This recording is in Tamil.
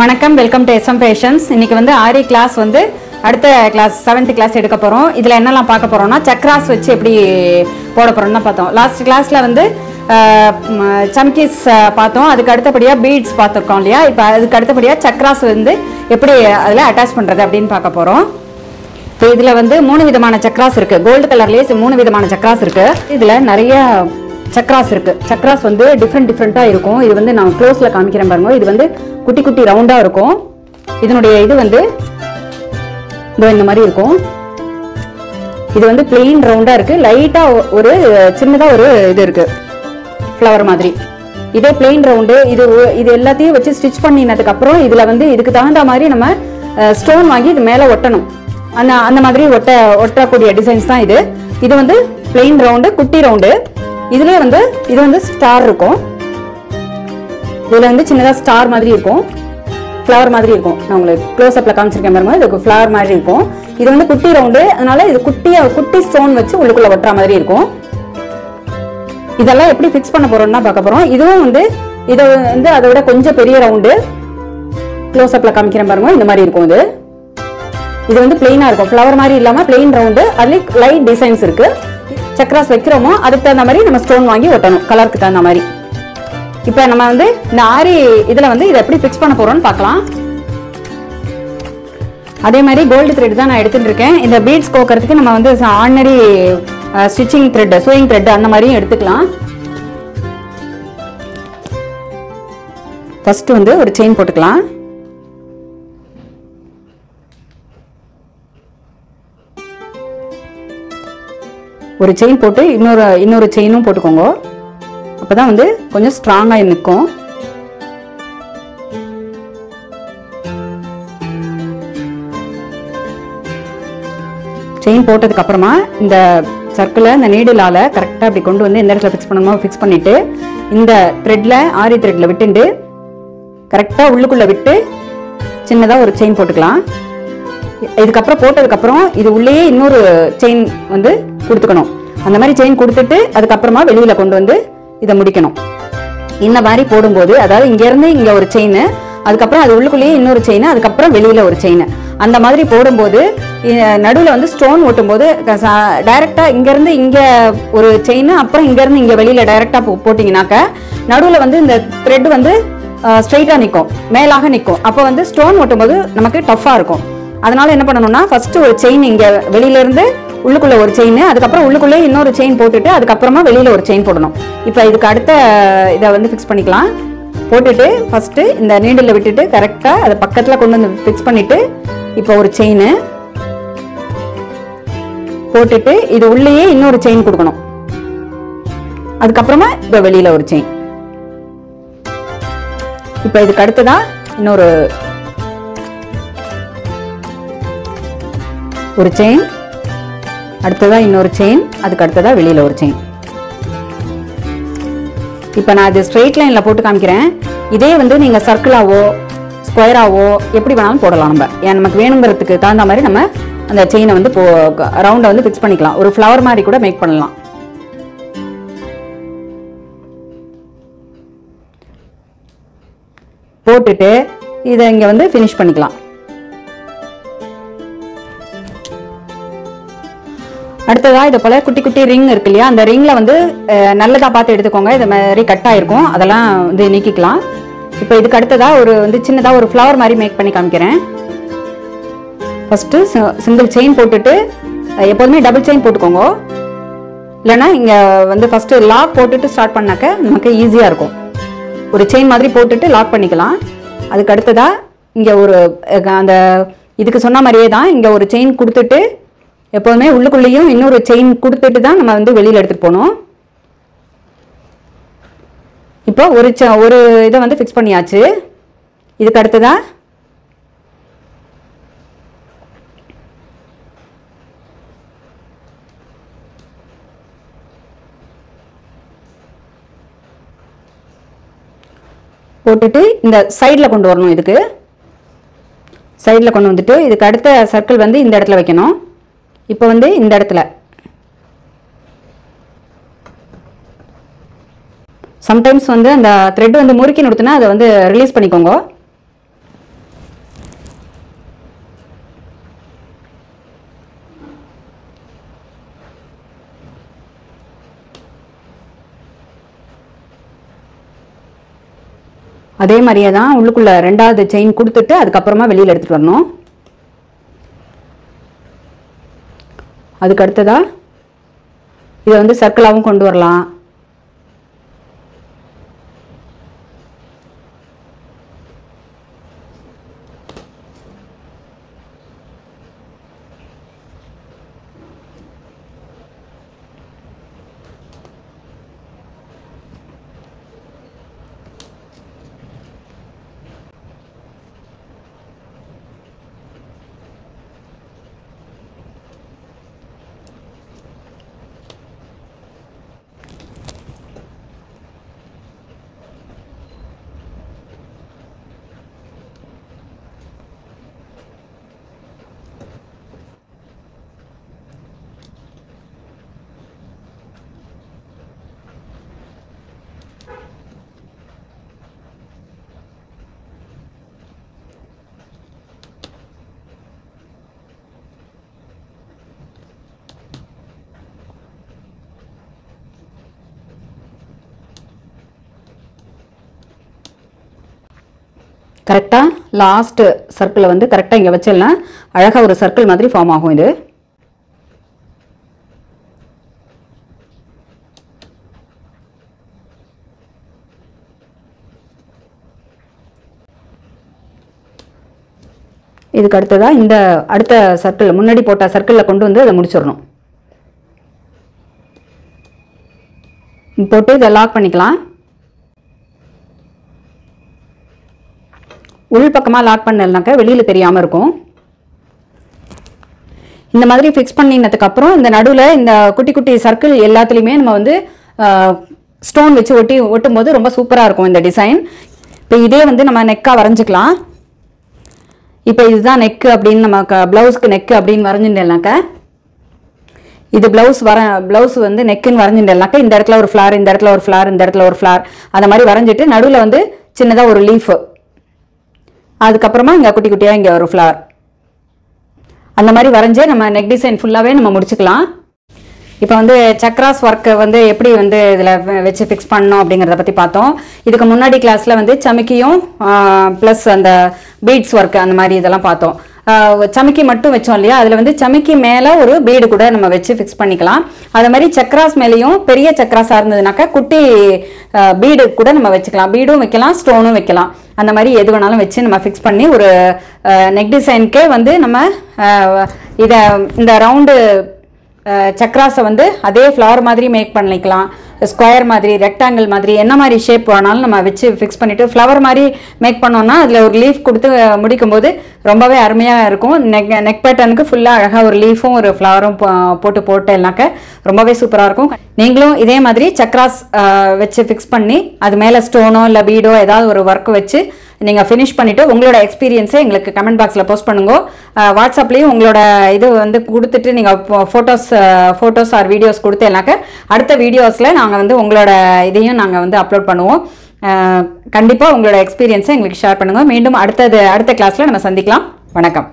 வணக்கம் வெல்கம் டு எஸ்எம் பேஷன்ஸ் இன்றைக்கி வந்து ஆரி கிளாஸ் வந்து அடுத்த கிளாஸ் செவன்த் கிளாஸ் எடுக்க போகிறோம் இதில் என்னெல்லாம் பார்க்க போகிறோம்னா சக்ராஸ் வச்சு எப்படி போட போகிறோம்னு பார்த்தோம். லாஸ்ட் கிளாஸில் வந்து சம்கீஸ் பார்த்தோம். அதுக்கு அடுத்தபடியாக பீட்ஸ் பார்த்துருக்கோம் இல்லையா? இப்போ அதுக்கு அடுத்தபடியாக சக்ராஸ் வந்து எப்படி அதில் அட்டாச் பண்ணுறது அப்படின்னு பார்க்க போகிறோம் இப்போ இதில் வந்து மூணு விதமான சக்ராஸ் இருக்குது கோல்டு கலர்லேயே மூணு விதமான சக்ராஸ் இருக்குது இதில் நிறைய சக்ராஸ் இருக்கு. சக்ராஸ் வந்து டிஃப்ரெண்ட் டிஃப்ரெண்ட்டாக இருக்கும். இது வந்து நான் க்ளோஸில் காமிக்கிறேன் பாருங்க. இது வந்து குட்டி குட்டி ரவுண்டாக இருக்கும். இதனுடைய இது வந்து இந்த மாதிரி இருக்கும். இது வந்து பிளெயின் ரவுண்டாக இருக்கு. லைட்டாக ஒரு சின்னதாக ஒரு இது இருக்கு. ஃப்ளவர் மாதிரி. இதே பிளெயின் ரவுண்டு இது இது எல்லாத்தையும் வச்சு ஸ்டிச் பண்ணினதுக்கு அப்புறம் இதுல வந்து இதுக்கு தகுந்த மாதிரி நம்ம ஸ்டோன் வாங்கி இது மேல ஒட்டணும். அந்த அந்த மாதிரி ஒட்ட ஒட்டக்கூடிய டிசைன்ஸ் தான் இது. இது வந்து பிளெயின் ரவுண்டு குட்டி ரவுண்டு இதுலயே வந்து இது வந்து ஸ்டார் இருக்கும். இதுல வந்து சின்னதா ஸ்டார் மாதிரி இருக்கும். ஃப்ளவர் மாதிரி இருக்கும். நான் உங்களுக்கு க்ளோஸ் அப்ல காமிச்சிருக்கேன் பாருங்க. இதுக்கு ஃப்ளவர் மாதிரி இருக்கும். இது வந்து குட்டி ரவுண்டு அதனால இது குட்டியாக குட்டி ஸ்டோன் வச்சு உள்ளுக்குள்ள ஒட்டுற மாதிரி இருக்கும். இதெல்லாம் எப்படி ஃபிக்ஸ் பண்ண போறோம்னா பார்க்க போறோம். இதுவும் வந்து இது வந்து அதை விட கொஞ்சம் பெரிய ரவுண்டு க்ளோஸ் அப்ல காமிக்கிறேன் பாருங்க. இந்த மாதிரி இருக்கும் இது. இது வந்து பிளெயினா இருக்கும். ஃப்ளவர் மாதிரி இல்லாம பிளெயின் ரவுண்டு அதுல லைட் டிசைன்ஸ் இருக்கு. சக்ராஸ் வைக்கிறோமோ அதுக்கு தகுந்த மாதிரி நம்ம ஸ்டோன் வாங்கி ஒட்டணும். கலருக்கு தகுந்த மாதிரி. இப்போ நம்ம வந்து இந்த ஆரி இதுல வந்து இதை எப்படி ஃபிக்ஸ் பண்ண போறோம்னு பார்க்கலாம். அதே மாதிரி கோல்டு த்ரெட் தான் நான் எடுத்துட்டு இருக்கேன். இந்த பீட்ஸ் கோக்கறதுக்கு நம்ம வந்து ordinary stitching thread sewing thread அந்த மாதிரியும் எடுத்துக்கலாம். ஃபர்ஸ்ட் வந்து ஒரு செயின் போட்டுக்கலாம். ஒரு செயின் போட்டு இன்னொரு இன்னொரு செயினும் போட்டுக்கோங்க. அப்பதான் வந்து கொஞ்சம் ஸ்ட்ராங்காக நிற்கும் செயின் போட்டதுக்கு அப்புறமா இந்த சர்க்கிளை இந்த நீடிலால கரெக்டாக அப்படி கொண்டு வந்து எந்த இடத்துல ஃபிக்ஸ் பண்ணணுமோ ஃபிக்ஸ் பண்ணிட்டு இந்த த்ரெட்ல ஆரி த்ரெட்ல விட்டுண்டு கரெக்டாக உள்ளுக்குள்ள விட்டு சின்னதாக ஒரு செயின் போட்டுக்கலாம். இதுக்கப்புறம் போட்டதுக்கப்புறம் இது உள்ளேயே இன்னொரு செயின் வந்து கொடுத்துக்கணும். அந்த மாதிரி செயின் கொடுத்துட்டு அதுக்கப்புறமா வெளியில் கொண்டு வந்து இதை முடிக்கணும். இந்த மாதிரி போடும்போது அதாவது இங்கேருந்து இங்கே ஒரு செயின் அதுக்கப்புறம் அது உள்ளுக்குள்ளேயே இன்னொரு செயின் அதுக்கப்புறம் வெளியில் ஒரு செயின் அந்த மாதிரி போடும்போது நடுவில் வந்து ஸ்டோன் ஓட்டும்போது டைரெக்டாக இங்கேருந்து இங்கே ஒரு செயின் அப்புறம் இங்கேருந்து இங்கே வெளியில் டைரெக்டாக டைரக்டா போட்டிங்கனாக்க நடுவில் வந்து இந்த த்ரெட் வந்து ஸ்ட்ரைட்டாக நிற்கும் மேலாக நிற்கும் அப்போ வந்து ஸ்டோன் ஓட்டும்போது நமக்கு டஃப்பாக இருக்கும். அதனால் என்ன பண்ணணும்னா ஃபஸ்ட்டு ஒரு செயின் இங்கே வெளியிலேருந்து உள்ளுக்குள்ளே ஒரு செயின் அதுக்கப்புறம் உள்ளுக்குள்ளே இன்னொரு செயின் போட்டுட்டு அதுக்கப்புறமா வெளியில் ஒரு செயின் போடணும். இப்போ இதுக்கு அடுத்த இதை வந்து ஃபிக்ஸ் பண்ணிக்கலாம். போட்டுட்டு ஃபஸ்ட்டு இந்த நீடில் விட்டுட்டு கரெக்டாக அதை பக்கத்தில் கொண்டு வந்து ஃபிக்ஸ் பண்ணிவிட்டு இப்போ ஒரு செயின் போட்டுட்டு இது உள்ளேயே இன்னொரு செயின் கொடுக்கணும். அதுக்கப்புறமா இப்போ வெளியில் ஒரு செயின் இப்போ இதுக்கு அடுத்ததா இன்னொரு ஒரு செயின் அடுத்ததாக இன்னொரு செயின் அதுக்கு அடுத்ததாக வெளியில் ஒரு செயின் இப்போ நான் இது ஸ்ட்ரெயிட் லைனில் போட்டு காமிக்கிறேன். இதே வந்து நீங்கள் சர்க்கிளாவோ ஸ்கொயராகவோ எப்படி வேணாலும் போடலாம் நம்ம. ஏன் நமக்கு வேணுங்கிறதுக்கு தகுந்த மாதிரி நம்ம அந்த செயினை வந்து போ ரவுண்டை வந்து ஃபிக்ஸ் பண்ணிக்கலாம். ஒரு ஃப்ளவர் மாதிரி கூட மேக் பண்ணலாம். போட்டுட்டு இதை இங்கே வந்து ஃபினிஷ் பண்ணிக்கலாம். அடுத்ததாக இதை போல் குட்டி குட்டி ரிங் இருக்கு இல்லையா? அந்த ரிங்கில் வந்து நல்லதாக பார்த்து எடுத்துக்கோங்க. இது மாதிரி கட் ஆகிருக்கும் அதெல்லாம் வந்து நீக்கிக்கலாம். இப்போ இதுக்கு அடுத்ததாக ஒரு வந்து சின்னதாக ஒரு ஃப்ளவர் மாதிரி மேக் பண்ணி காமிக்கிறேன். ஃபஸ்ட்டு சிங்கிள் செயின் போட்டுட்டு எப்போதுமே டபுள் செயின் போட்டுக்கோங்க. இல்லைன்னா இங்கே வந்து ஃபஸ்ட்டு லாக் போட்டுட்டு ஸ்டார்ட் பண்ணாக்க நமக்கு ஈஸியாக இருக்கும். ஒரு செயின் மாதிரி போட்டுட்டு லாக் பண்ணிக்கலாம். அதுக்கு அடுத்ததாக இங்கே ஒரு அந்த இதுக்கு சொன்ன மாதிரியே தான் இங்கே ஒரு செயின் கொடுத்துட்டு எப்போதுமே உள்ளுக்குள்ளேயும் இன்னொரு செயின் கொடுத்துட்டு தான் நம்ம வந்து வெளியில் எடுத்துகிட்டு போகணும் இப்போ ஒரு ச ஒரு இதை வந்து ஃபிக்ஸ் பண்ணியாச்சு. இதுக்கு அடுத்ததா? போட்டுட்டு இந்த சைடில் கொண்டு வரணும் இதுக்கு. சைடில் கொண்டு வந்துட்டு இதுக்கு அடுத்த சர்க்கிள் வந்து இந்த இடத்துல வைக்கணும். இப்போ வந்து இந்த இடத்துல. சம்டைம்ஸ் வந்து அந்த த்ரெட் வந்து முறுக்கி நிறுத்தினா அதை வந்து ரிலீஸ் பண்ணிக்கோங்க. அதே மாதிரியே தான் உள்ளுக்குள்ளே ரெண்டாவது செயின் கொடுத்துட்டு அதுக்கப்புறமா வெளியில் எடுத்துகிட்டு வரணும். அதுக்கு அடுத்ததாக இதை வந்து சர்க்கிளாகவும் கொண்டு வரலாம். கரெக்டாக லாஸ்ட் சர்க்கிளை வந்து கரெக்டாக இங்கே வச்சிடலாம். அழகாக ஒரு சர்க்கிள் மாதிரி ஃபார்ம் ஆகும் இது. இதுக்கு அடுத்ததாக இந்த அடுத்த சர்க்கிள் முன்னாடி போட்ட சர்க்கிளில் கொண்டு வந்து அதை முடிச்சிடணும். போட்டு இதை லாக் பண்ணிக்கலாம். உள் பக்கமாக லாக் பண்ணலனாக்கா வெளியில் தெரியாமல் இருக்கும். இந்த மாதிரி ஃபிக்ஸ் பண்ணினதுக்கப்புறம் இந்த நடுவில் இந்த குட்டி குட்டி சர்க்கிள் எல்லாத்துலேயுமே நம்ம வந்து ஸ்டோன் வச்சு ஒட்டி ஒட்டும் போது ரொம்ப சூப்பராக இருக்கும் இந்த டிசைன் இப்போ இதே வந்து நம்ம நெக்காக வரைஞ்சிக்கலாம். இப்போ இதுதான் நெக்கு அப்படின்னு நம்ம க ப்ளவுஸ்க்கு நெக்கு அப்படின்னு வரைஞ்சிட்டேனாக்கா இது ப்ளவுஸ் வர ப்ளவுஸ் வந்து நெக்குன்னு வரைஞ்சிட்டேனாக்கா இந்த இடத்துல ஒரு ஃப்ளார் இந்த இடத்துல ஒரு ஃப்ளார் இந்த இடத்துல ஒரு ஃப்ளார் அந்த மாதிரி வரைஞ்சிட்டு நடுவில் வந்து சின்னதாக ஒரு லீஃப் அதுக்கப்புறமா இங்கே குட்டி குட்டியாக இங்கே ஒரு ஃப்ளார் அந்த மாதிரி வரைஞ்சே நம்ம நெக் டிசைன் ஃபுல்லாகவே நம்ம முடிச்சுக்கலாம். இப்போ வந்து சக்ராஸ் ஒர்க்கை வந்து எப்படி வந்து இதில் வச்சு ஃபிக்ஸ் பண்ணோம் அப்படிங்கிறத பற்றி பார்த்தோம். இதுக்கு முன்னாடி கிளாஸில் வந்து சமிக்கியும் ப்ளஸ் அந்த பீட்ஸ் ஒர்க் அந்த மாதிரி இதெல்லாம் பார்த்தோம். சமைக்கி மட்டும் வச்சோம் இல்லையா? அதில் வந்து சமைக்கி மேலே ஒரு பீடு கூட நம்ம வச்சு ஃபிக்ஸ் பண்ணிக்கலாம். அது மாதிரி சக்ராஸ் மேலேயும் பெரிய சக்ராஸாக இருந்ததுனாக்கா குட்டி பீடு கூட நம்ம வச்சுக்கலாம். பீடும் வைக்கலாம் ஸ்டோனும் வைக்கலாம். அந்த மாதிரி எது வேணாலும் வச்சு நம்ம ஃபிக்ஸ் பண்ணி ஒரு நெக் டிசைனுக்கே வந்து நம்ம இதை இந்த ரவுண்டு சக்ராஸை வந்து அதே ஃப்ளவர் மாதிரி மேக் பண்ணிக்கலாம். ஸ்கொயர் மாதிரி ரெக்டாங்கிள் மாதிரி என்ன மாதிரி ஷேப் வேணாலும் நம்ம வச்சு ஃபிக்ஸ் பண்ணிவிட்டு ஃப்ளவர் மாதிரி மேக் பண்ணோம்னா அதில் ஒரு லீஃப் கொடுத்து முடிக்கும் போது ரொம்பவே அருமையாக இருக்கும். நெக் நெக் பேட்டர்னுக்கு ஃபுல்லாக அழகாக ஒரு லீஃபும் ஒரு ஃப்ளவரும் போட்டு போட்டேன்னாக்க ரொம்பவே சூப்பராக இருக்கும். நீங்களும் இதே மாதிரி சக்ராஸ் வச்சு ஃபிக்ஸ் பண்ணி அது மேலே ஸ்டோனோ இல்லை பீடோ ஏதாவது ஒரு ஒர்க் வச்சு நீங்கள் ஃபினிஷ் பண்ணிவிட்டு உங்களோட எக்ஸ்பீரியன்ஸை எங்களுக்கு கமெண்ட் பாக்ஸில் போஸ்ட் பண்ணுங்க. வாட்ஸ்அப்லேயும் உங்களோட இது வந்து கொடுத்துட்டு நீங்கள் ஃபோட்டோஸ் ஃபோட்டோஸ் ஆர் வீடியோஸ் கொடுத்தேனாக்க அடுத்த வீடியோஸில் நாங்கள் வந்து உங்களோட இதையும் நாங்கள் வந்து அப்லோட் பண்ணுவோம். கண்டிப்பாக உங்களோட எக்ஸ்பீரியன்ஸை எங்களுக்கு ஷேர் பண்ணுங்கள் மீண்டும் அடுத்தது அடுத்த கிளாஸில் நம்ம சந்திக்கலாம். வணக்கம்.